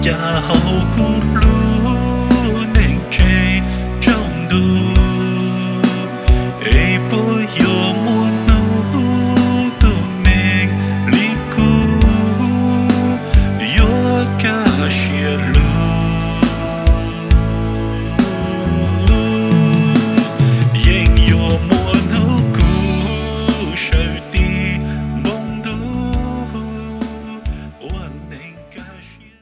家好เอ